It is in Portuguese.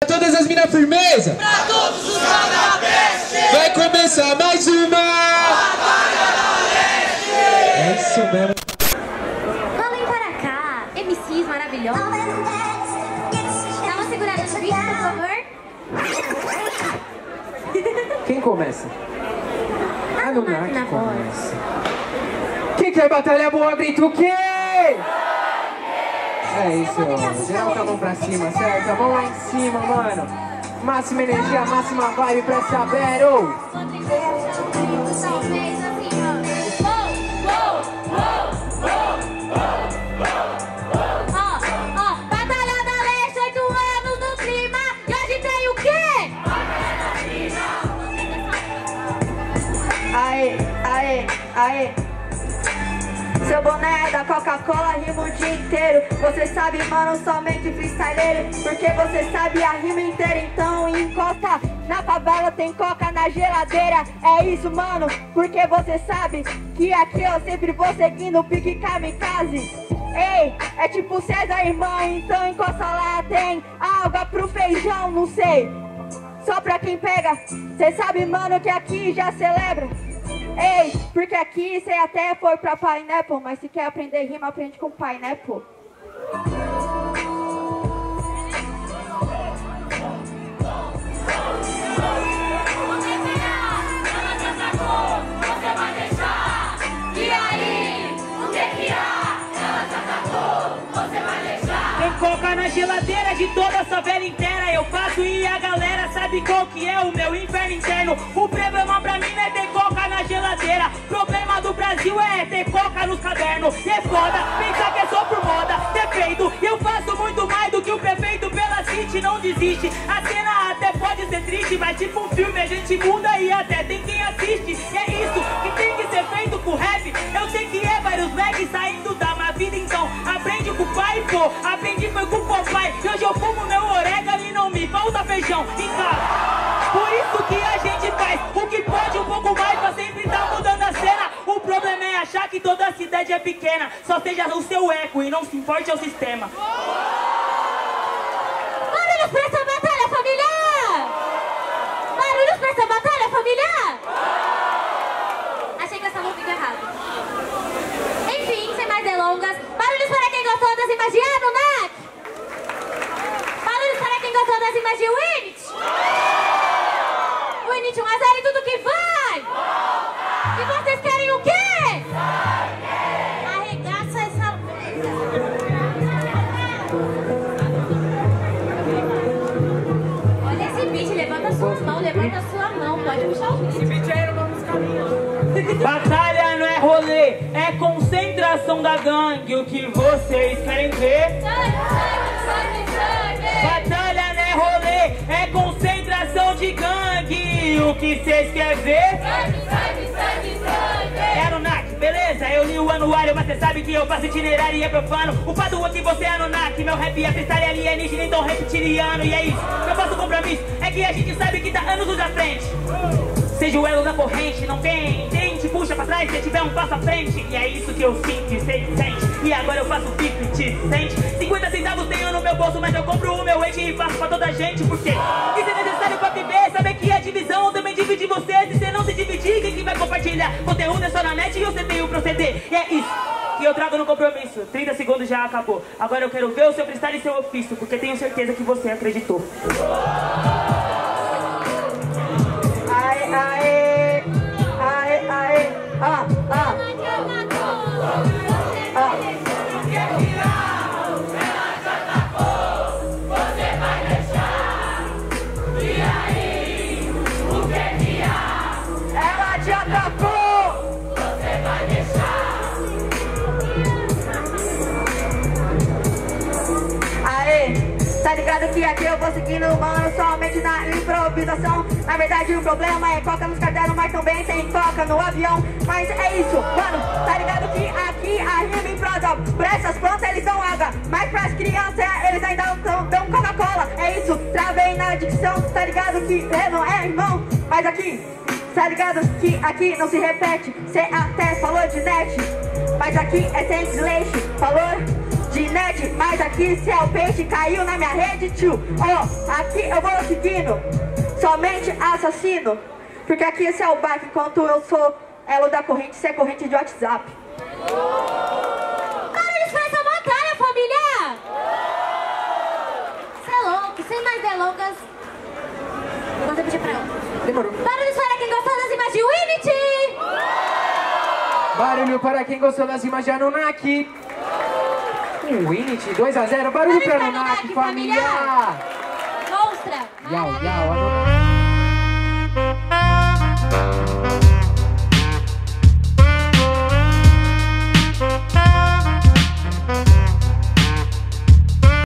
Pra todas as minas firmeza. Pra todos os canabestes. Vai começar mais uma. Batalha da Leste. É isso mesmo. Vamos para cá, MCs maravilhosos. Dá uma segurada no vídeo, por favor. Quem começa? Ah, Nac na voz. começa. Quem quer batalha boa, grita o quê? É isso, ó. Geral com a mão pra cima, certo? A mão lá em cima, mano. Máxima energia, máxima vibe pra essa battle. Aê, aê, aê. Seu boné é da Coca-Cola, rima o dia inteiro. Você sabe, mano, somente freestyleiro. Porque você sabe a rima inteira, então encosta. Na favela tem coca na geladeira. É isso, mano, porque você sabe que aqui eu sempre vou seguindo o pique kamikaze. Ei, é tipo César irmão, então encosta lá, tem alga pro feijão, não sei. Só pra quem pega, cê sabe, mano, que aqui já celebra. Ei, porque aqui cê até foi pra Pineapple, mas se quer aprender rima, aprende com Pineapple. Na geladeira de toda essa velha inteira Eu faço e a galera sabe qual que é o meu inferno interno. O problema pra mim não é ter coca na geladeira. Problema do Brasil é ter coca nos cadernos. É foda, pensar que é só por moda. Defeito, eu faço muito mais do que o prefeito Pela City não desiste. A cena até pode ser triste Mas tipo um filme a gente muda e até tem quem assiste. E é isso que tem que ser feito com rap. Eu sei que é vários legs saindo pô Aprendi foi com o papai. E hoje eu fumo meu orégano e não me falta feijão. Em casa Por isso que a gente faz o que pode um pouco mais Pra sempre tá mudando a cena. O problema é achar que toda cidade é pequena. Só seja o seu eco e não se importe ao sistema sua mão, levanta a sua mão, pode puxar o beat. Batalha não é rolê, é concentração da gangue O que vocês querem ver? Sangue, sangue, sangue, sangue! Batalha não é rolê, é concentração de gangue O que vocês querem ver? Sangue, li o anuário, mas cê sabe que eu faço itinerário e é profano. O fato é que você é Anunnaki, meu rap é freestyle alienígena, então reptiliano. E é isso, meu faço compromisso é que a gente sabe que tá anos à frente. Seja o elo da corrente, não tem, tem, te puxa pra trás se tiver um passo à frente. E é isso que eu sinto e cê sente. E agora eu faço pico e te sente. 50 centavos tenho no meu bolso, mas eu compro o meu eixo e faço pra toda gente. Por divisão também divide vocês. E se não se dividir, quem que vai compartilhar? Conteúdo é só na net e você tem o proceder. E é isso. que eu trago no compromisso. 30 segundos já acabou. Agora eu quero ver o seu freestyle e seu ofício, porque tenho certeza que você acreditou. Tá ligado que aqui eu vou seguindo, mano, somente na improvisação. Na verdade, o problema é coca nos cadernos, mas também tem coca no avião. Mas é isso, mano, tá ligado que aqui a rima em prosa, pra essas plantas eles dão água, mas pras crianças eles ainda dão, dão Coca-Cola. É isso, travei na dicção, tá ligado que é, não é irmão, mas aqui. Tá ligado que aqui não se repete, cê até falou de net, mas aqui é sem desleixo, falou de net, mas aqui se é o peixe caiu na minha rede, tio. Ó, aqui eu vou seguindo, somente assassino. Porque aqui esse é o bairro, enquanto eu sou elo da corrente, você é corrente de WhatsApp. Barulhos pra essa batalha, família! Você é louco, sem mais delongas. Vou repetir pra ela. Demorou. Barulhos para quem gostou das imagens de Unity! Barulho para quem gostou das imagens de Anunnaki. Um Winit, 2x0. Barulho para Anunnaki, família. Monstra! Yau, yau.